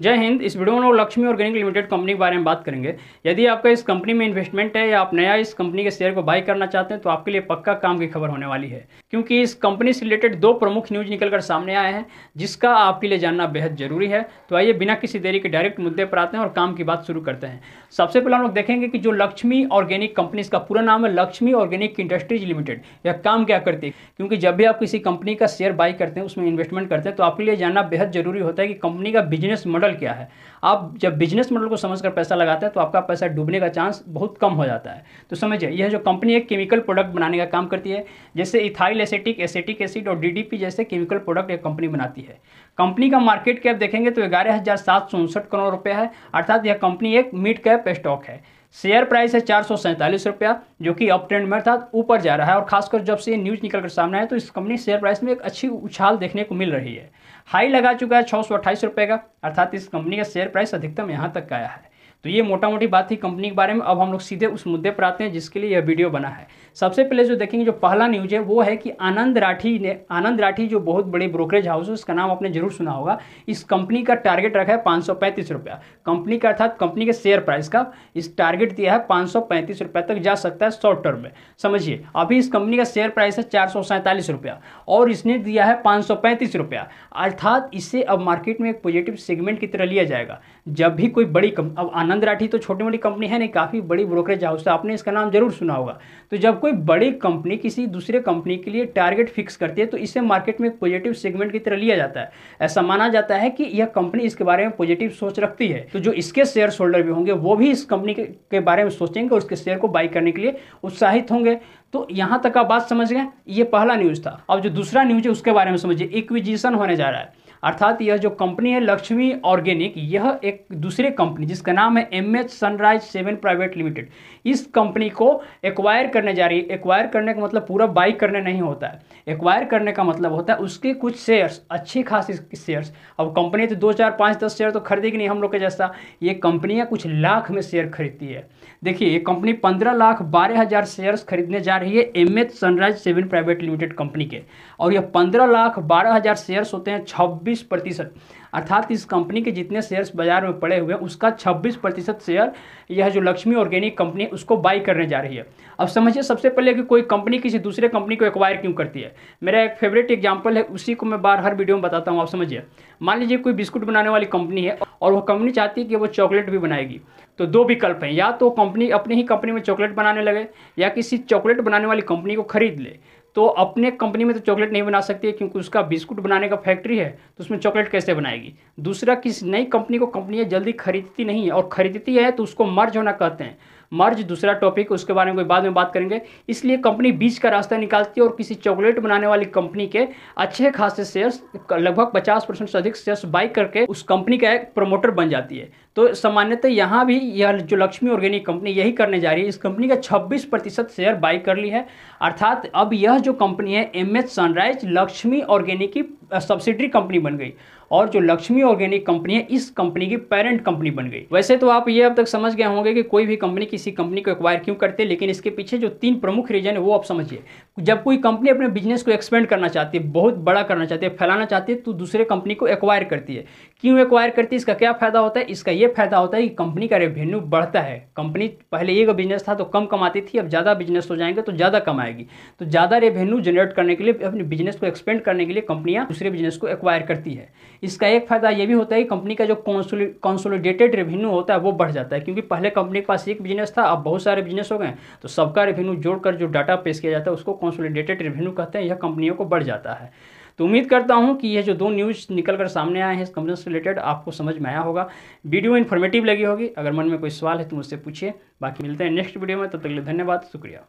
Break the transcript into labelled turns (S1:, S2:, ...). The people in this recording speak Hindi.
S1: जय हिंद, इस वीडियो में लक्ष्मी ऑर्गेनिक लिमिटेड कंपनी के बारे में बात करेंगे। यदि आपका इस कंपनी में इन्वेस्टमेंट है या आप नया इस कंपनी के शेयर को बाई करना चाहते हैं तो आपके लिए पक्का काम की खबर होने वाली है। क्योंकि इस कंपनी से रिलेटेड दो प्रमुख न्यूज़ निकलकर सामने आए हैं, जिसका आपके लिए जानना बेहद ज़रूरी है। तो आइए बिना किसी देरी के डायरेक्ट मुद्दे पर आते हैं और काम की बात शुरू करते हैं। सबसे पहले हम लोग देखेंगे कि जो लक्ष्मी ऑर्गेनिक कंपनी इसका पूरा नाम है, लक्ष्मी ऑर्गेनिक इंडस्ट्रीज़ लिमिटेड। यह काम क्या करती है? क्योंकि जब भी आप किसी कंपनी का शेयर बाई करते हैं, उसमें इन्वेस्टमेंट करते हैं तो आपके लिए जानना बेहद ज़रूरी होता है कि कंपनी का बिज़नेस मॉडल क्या है? आप जब बिज़नेस मॉडल को समझकर पैसा लगाते हैं तो आपका पैसा डूबने का चांस बहुत कम हो जाता है। तो समझिए, यह जो कंपनी एक केमिकल प्रोडक्ट बनाने का काम करती है, जैसे इथाइल एसेटिक एसेटिक एसिड और डीडीपी जैसे केमिकल प्रोडक्ट एक कंपनी बनाती है। कंपनी का मार्केट कैप देखेंगे तो ग्यारह करोड़ रुपये है, अर्थात यह कंपनी एक मिड कैप स्टॉक है। शेयर प्राइस है चार सौ सैंतालीस रुपया, जो कि अप ट्रेंड में था ऊपर जा रहा है। और खासकर जब से ये न्यूज़ निकल कर सामने आया तो इस कंपनी शेयर प्राइस में एक अच्छी उछाल देखने को मिल रही है। हाई लगा चुका है छः सौ अट्ठाईस रुपये का, अर्थात इस कंपनी का शेयर प्राइस अधिकतम यहाँ तक आया है। तो ये मोटा मोटी बात थी कंपनी के बारे में। अब हम लोग सीधे उस मुद्दे पर आते हैं जिसके लिए यह वीडियो बना है। सबसे पहले जो देखेंगे, जो पहला न्यूज़ है, वो है कि आनंद राठी ने, आनंद राठी जो बहुत बड़े ब्रोकरेज हाउस है, उसका नाम आपने ज़रूर सुना होगा। इस कंपनी का टारगेट रखा है पाँच सौ पैंतीस रुपया। कंपनी का अर्थात कंपनी के शेयर प्राइस का इस टारगेट दिया है पाँच सौ पैंतीस रुपया तक जा सकता है शॉर्ट टर्म में। समझिए, अभी इस कंपनी का शेयर प्राइस है चार सौ सैंतालीस रुपया और इसने दिया है पाँच सौ पैंतीस रुपया। अर्थात इसे अब मार्केट में एक पॉजिटिव सेगमेंट की तरह लिया जाएगा। जब भी कोई बड़ी कम अब आनंद राठी तो छोटी मोटी कंपनी है नहीं काफ़ी बड़ी ब्रोकरेज हाउस है। आपने इसका नाम ज़रूर सुना होगा। तो जब कोई बड़ी कंपनी किसी दूसरे कंपनी के लिए टारगेट फिक्स करती है तो इसे मार्केट में एक पॉजिटिव सेगमेंट की तरह लिया जाता है। ऐसा माना जाता है कि यह कंपनी इसके बारे में पॉजिटिव सोच रखती है। तो जो इसके शेयर होल्डर भी होंगे वो भी इस कंपनी के, बारे में सोचेंगे और उसके शेयर को बाई करने के लिए उत्साहित होंगे। तो यहाँ तक आप बात समझ गए ये पहला न्यूज़ था। अब जो दूसरा न्यूज़ है उसके बारे में समझिए। इक्विजिशन होने जा रहा है। अर्थात यह जो कंपनी है लक्ष्मी ऑर्गेनिक, यह एक दूसरे कंपनी, जिसका नाम है M H Sunrise seven private limited इस कंपनी को एक्वायर करने जा रही है। एक्वायर करने का मतलब पूरा बाई करने नहीं होता है। एक्वायर करने का मतलब होता है उसके कुछ शेयर्स अच्छे खासे शेयर्स अब कंपनी तो दो चार, पाँच, दस शेयर तो खरीदेगी नहीं हम लोग के जैसा। ये कंपनियाँ कुछ लाख में शेयर खरीदती है। देखिए, ये कंपनी पंद्रह लाख बारह हज़ार शेयर्स खरीदने जा रही है M H Sunrise seven private limited company के। और यह पंद्रह लाख बारह हज़ार शेयर्स होते हैं, छब्बीस प्रतिशत। अर्थात इस कंपनी के जितने शेयर्स बाज़ार में पड़े हुए हैं, उसका 26 प्रतिशत शेयर यह जो लक्ष्मी ऑर्गेनिक कंपनी उसको बाई करने जा रही है। अब समझिए सबसे पहले कि कोई कंपनी किसी दूसरे कंपनी को एक्वायर क्यों करती है। मेरा एक फेवरेट एग्ज़ाम्पल है, उसी को मैं बार हर वीडियो में बताता हूँ, आप समझिए। मान लीजिए कोई बिस्कुट बनाने वाली कंपनी है और वह कंपनी चाहती है कि वो चॉकलेट भी बनाएगी तो दो विकल्प हैं। या तो कंपनी अपनी ही कंपनी में चॉकलेट बनाने लगे या किसी चॉकलेट बनाने वाली कंपनी को खरीद ले। तो अपने कंपनी में तो चॉकलेट नहीं बना सकती है, क्योंकि उसका बिस्कुट बनाने का फैक्ट्री है तो उसमें चॉकलेट कैसे बनाएगी? दूसरा, किसी नई कंपनी को कंपनियाँ जल्दी खरीदती नहीं है, और खरीदती है तो उसको मर्ज होना कहते हैं। मर्ज दूसरा टॉपिक, उसके बारे में कोई बाद में बात करेंगे। इसलिए कंपनी बीच का रास्ता निकालती है और किसी चॉकलेट बनाने वाली कंपनी के अच्छे खासे शेयर्स, लगभग पचास परसेंट से अधिक शेयर्स बाई करके उस कंपनी का एक प्रमोटर बन जाती है। तो सामान्यतः यहाँ भी यह जो लक्ष्मी ऑर्गेनिक कंपनी यही करने जा रही है। इस कंपनी का 26 प्रतिशत शेयर बाई कर ली है। अर्थात अब यह जो कंपनी है M H Sunrise Lakshmi organic की सब्सिडरी कंपनी बन गई। और जो लक्ष्मी ऑर्गेनिक कंपनी है, इस कंपनी की पेरेंट कंपनी बन गई। वैसे तो आप ये अब तक समझ गए होंगे कि कोई भी कंपनी किसी कंपनी को एक्वायर क्यों करते हैं, लेकिन इसके पीछे जो तीन प्रमुख रीजन है, वो आप समझिए। जब कोई कंपनी अपने बिज़नेस को एक्सपेंड करना चाहती है, बहुत बड़ा करना चाहती है, फैलाना चाहती है तो दूसरे कंपनी को एक्वायर करती है। क्यों एक्वायर करती है? इसका क्या फ़ायदा होता है? इसका ये फ़ायदा होता है कि कंपनी का रेवेन्यू बढ़ता है। कंपनी पहले एक बिज़नेस था तो कम कमाती थी, अब ज़्यादा बिज़नेस हो जाएँगे तो ज़्यादा कमाएगी। तो ज़्यादा रेवेन्यू जनरेट करने के लिए, अपने बिज़नेस को एक्सपेंड करने के लिए कंपनियाँ दूसरे बिज़नेस को एक्वायर करती है। इसका एक फ़ायदा ये भी होता है कि कंपनी का जो कॉन्सोलिडेटेड रेवेन्यू होता है, वो बढ़ जाता है। क्योंकि पहले कंपनी के पास एक बिज़नेस था, अब बहुत सारे बिज़नेस हो गए तो सबका रेवेन्यू जोड़कर जो डाटा पेश किया जाता है, उसको कॉन्सोलिडेटेड रेवेन्यू कहते हैं। यह कंपनियों को बढ़ जाता है। तो उम्मीद करता हूँ कि ये जो दो न्यूज़ निकल कर सामने आए हैं इस कंपनी से रिलेटेड आपको समझ में आया होगा। वीडियो इन्फॉर्मेटिव लगी होगी। अगर मन में कोई सवाल है तो मुझसे पूछिए। बाकी मिलते हैं नेक्स्ट वीडियो में। तब तक के लिए धन्यवाद। शुक्रिया।